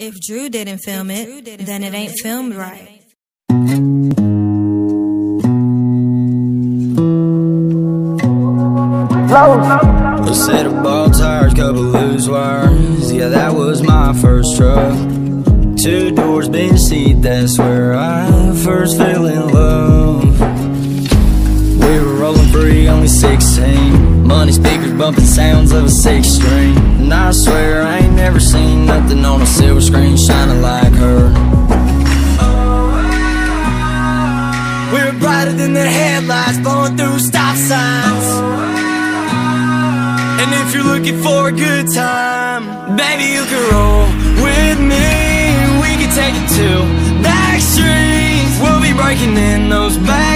If Drew didn't film it, then it ain't filmed right. A set of ball tires, couple loose wires. Yeah, that was my first truck. Two doors, bench seat, that's where I first fell in love. We were rolling free, only 16. Money speakers bumping sounds of a six string. And I swear We than the headlights, blowing through stop signs. And if you're looking for a good time, baby, you can roll with me. We can take it to back streets. We'll be breaking in those back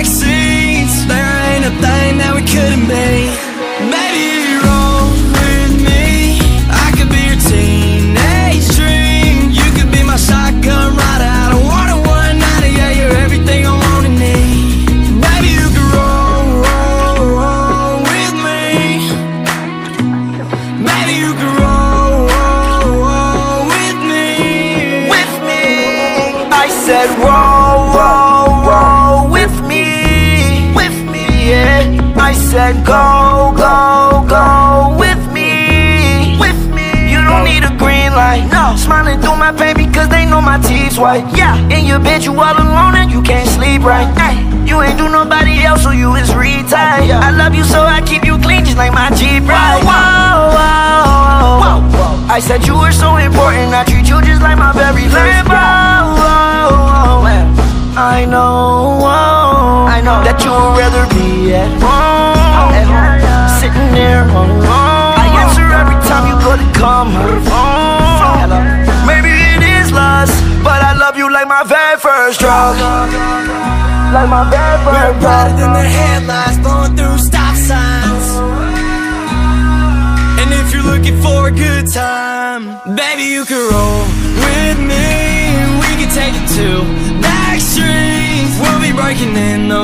said, roll, roll, roll with me, with me, yeah. I said, go, go, go with me, with me. You don't need a green light, no. Smiling through my baby, cause they know my teeth's white, yeah. In your bed, you all alone and you can't sleep right, hey. You ain't do nobody else, so you is retired. I love you, so I keep you clean, just like my Jeep, right? Whoa, whoa, whoa. I said you were so important, I treat you just like my very first I know, oh, I know that you would rather be at home, oh, at home sitting there alone. Oh. I answer every time you go to come home. Maybe it is lust, but I love you like my very first drug, like my very We're first brighter than the headlights, blowing through stop signs. And if you're looking for a good time, baby, you can roll with me. In those